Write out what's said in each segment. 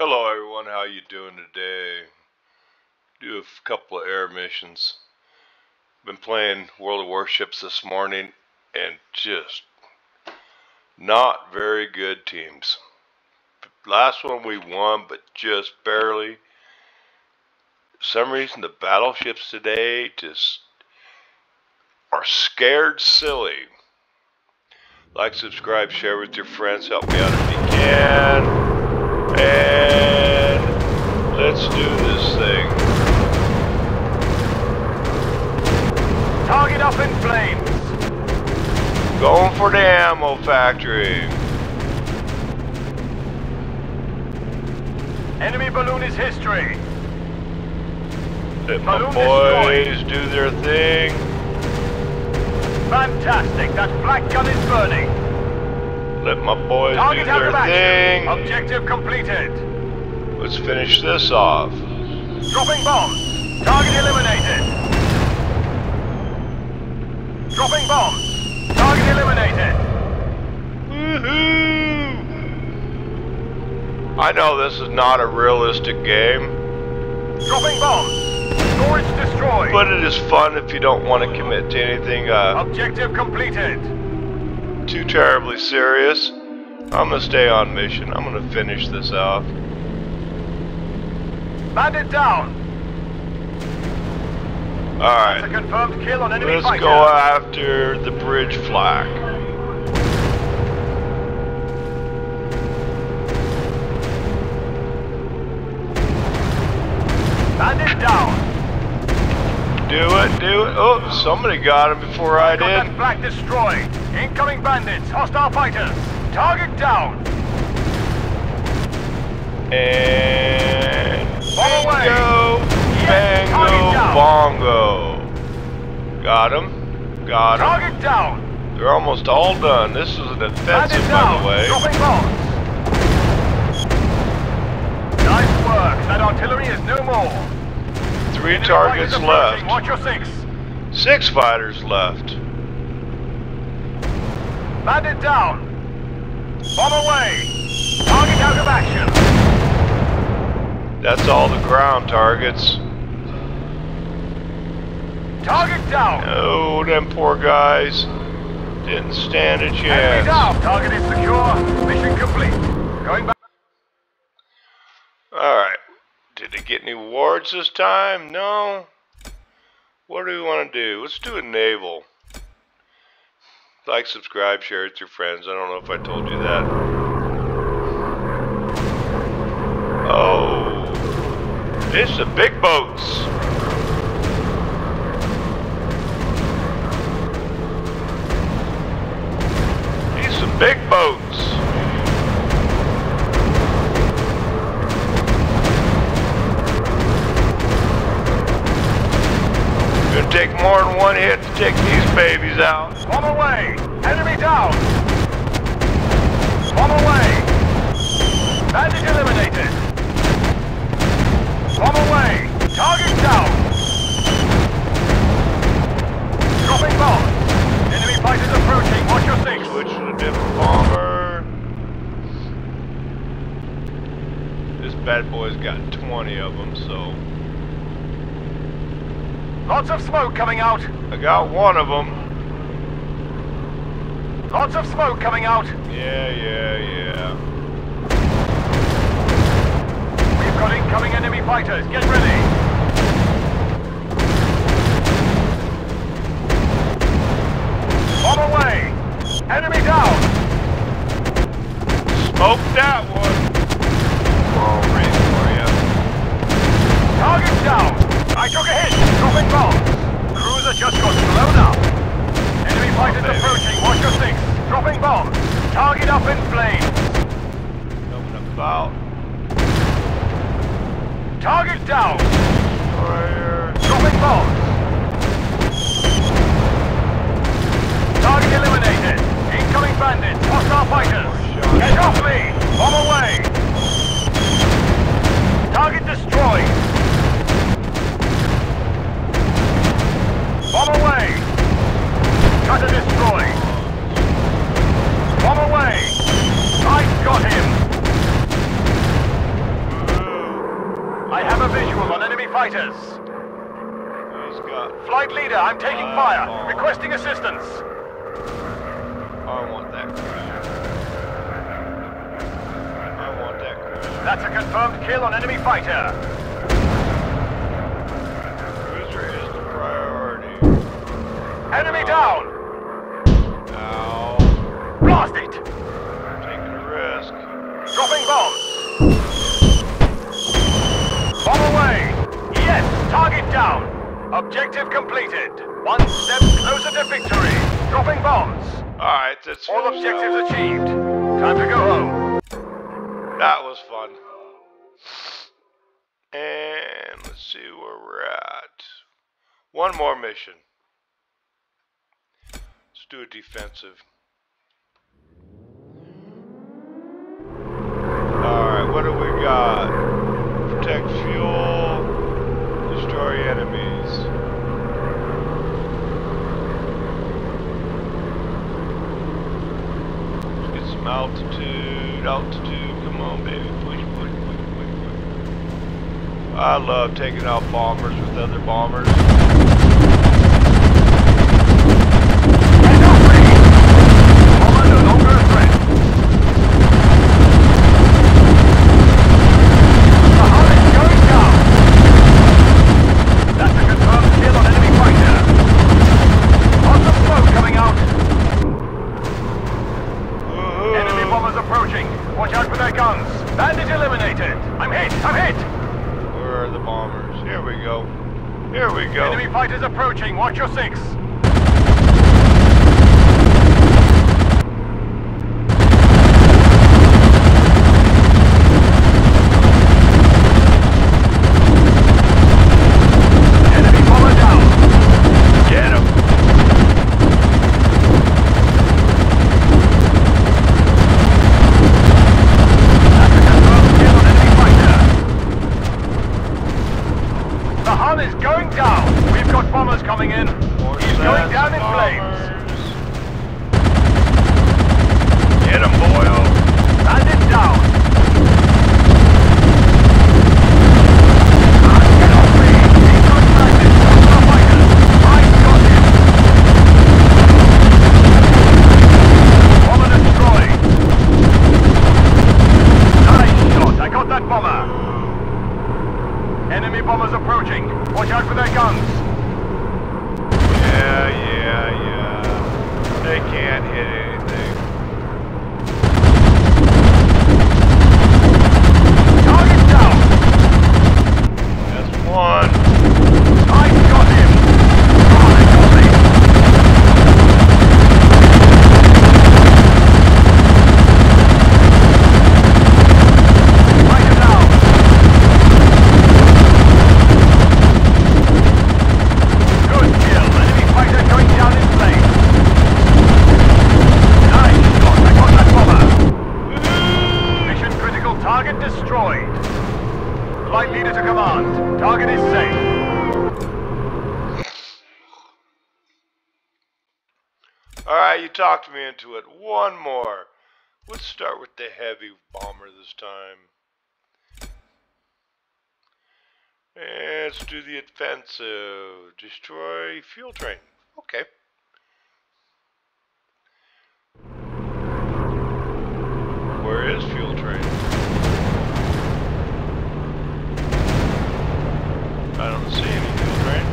Hello everyone, how you doing today? Do a couple of air missions. Been playing World of Warships this morning and just not very good teams. Last one we won, but just barely. For some reason the battleships today just are scared silly. Like, subscribe, share with your friends, help me out if you can. And let's do this thing. Target up in flames. Going for the ammo factory. Enemy balloon is history. Let my Balloon boys do their thing. Fantastic. That black gun is burning. Let my boys Target do their thing. Objective completed. Let's finish this off. Dropping bombs. Target eliminated. Dropping bombs. Target eliminated. Woohoo! I know this is not a realistic game, Dropping bombs. Storage destroyed. but it is fun if you don't want to commit to anything uh, Objective completed. Too terribly serious. I'm gonna stay on mission. I'm gonna finish this off. Bandit down. It's a Alright, confirmed kill on enemy let's fighter. go after the bridge flak. Bandit down. Do it, do it. Oh, somebody got him before I did. flak destroyed. Incoming bandits. Hostile fighters. Target down. And bingo, bango, bongo. Got him. Got him. Target down. They're almost all done. This is an offensive, by the way. Nice work. That artillery is no more. Three Enemy targets left. Watch your six. Six fighters left. Bandit down. Bomb away. Target out of action. That's all the ground targets. Target down. Oh, them poor guys. Didn't stand a Enemy chance. down. Target is secure. Mission complete. Going back. Alright. Did they get any awards this time? No. What do we want to do? Let's do a naval. Like, subscribe, share it with your friends. I don't know if I told you that. Oh. It's the big boats. These some big boats. Take more than one hit to take these babies out. Bomb away. Enemy down. Bomb away. Bandit eliminated. Bomb away. Target down. Dropping bomb. Enemy fighters approaching. Watch your six. Switch to a different bomber. This bad boy's got 20 of them, so Lots of smoke coming out. I got one of them. Lots of smoke coming out. Yeah, yeah, yeah. We've got incoming enemy fighters. Get ready. Bomb away. Enemy down. Smoke that one. Oh, ready for ya. Target down! I took a hit! Dropping bomb! Cruiser just got blown up! Enemy fighters baby. approaching, watch your six! Dropping bomb! Target up in flames! Coming about. Target down! Fire. Dropping bomb! Target eliminated! Incoming bandits! Hostile fighters! Oh, Get off me! Bomb away! Requesting assistance. Oh, I want that cruiser. I want that cruiser. That's a confirmed kill on enemy fighter. Cruiser is the priority. Enemy down. All objectives achieved. Time to go home. That was fun. And let's see where we're at. One more mission. Let's do a defensive. Alright, what do we got? Protect fuel, destroy enemies. Let's get some altitude, altitude, come on baby, push, push, push, push, push. I love taking out bombers with other bombers. Echo free. Bomber no longer a threat. The hull is going down. That's a confirmed kill on enemy fighter. Lots of smoke coming out. Enemy Woohoo! bombers approaching. Watch out for their guns. Bandit eliminated. I'm hit. I'm hit. Where are the bombers? Here we go. Here we go. Enemy fighters approaching. Watch your six. Enemy bomber down. Get him! That's a confirmed kill on enemy fighter. The hull is going down. We've got He's going down in flames. Get him, boyo! Bandit down. Ah, get off me. He's got bandit. Come on, fighters. I got him. Bomber destroyed. Nice shot. I got that bomber. Enemy bombers approaching. Watch out for their guns. Yeah, yeah. They can't hit anything. Target down. That's one. I got him. Oh, they got me. Fighter down. Good kill. Enemy fighter going down in flames. Nice shot. I got that bomber. Mission critical target destroyed. To command. Target is safe. Alright, you talked me into it. One more. Let's start with the heavy bomber this time. Let's do the offensive. Destroy fuel train. Okay. Where is fuel train? I don't see any fuel train.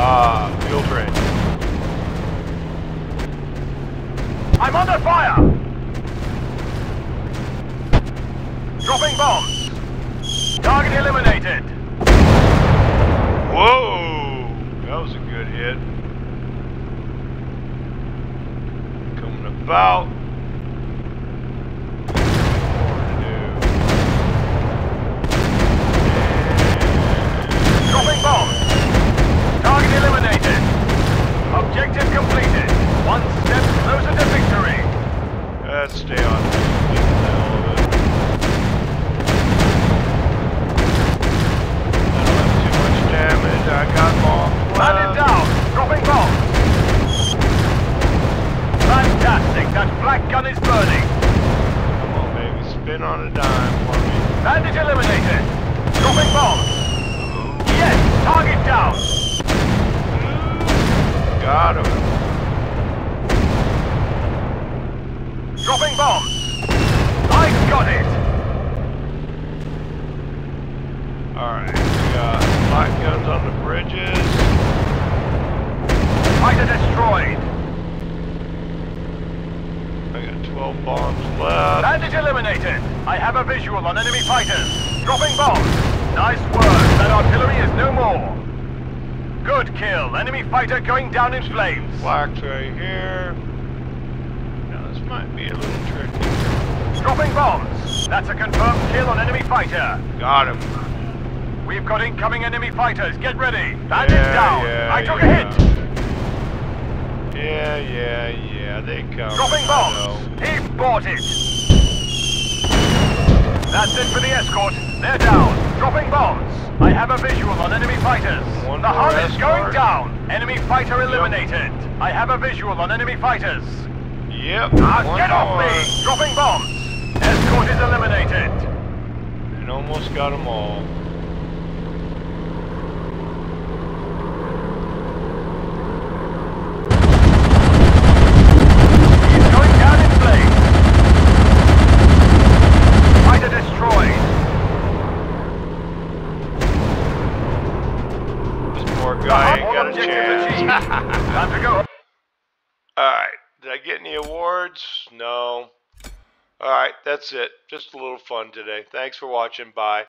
Ah, fuel train. I'm under fire! Dropping bombs. Target eliminated. Whoa! That was a good hit. Coming about. On. A dime for me. Bandit eliminated. Dropping bombs. yes! Target down! Got him. Dropping bombs! I got it! Alright, we got light guns on the bridges. Fighter destroyed! I got 12 bombs left. Bandit eliminated! I have a visual on enemy fighters! Dropping bombs! Nice work! That artillery is no more! Good kill! Enemy fighter going down in flames! Flak's right here. Now this might be a little tricky. Dropping bombs! That's a confirmed kill on enemy fighter! Got him. We've got incoming enemy fighters! Get ready! Bandit Yeah, down! yeah, I took yeah. a hit! Yeah, yeah, yeah, they come. Dropping bombs! He bought it! That's it for the escort. They're down. Dropping bombs. I have a visual on enemy fighters. One the hunt is going down. Enemy fighter eliminated. I have a visual on enemy fighters. Yep. Ah, get off more. me! Dropping bombs. Escort is eliminated. And almost got them all. No. Alright, that's it. Just a little fun today. Thanks for watching. Bye.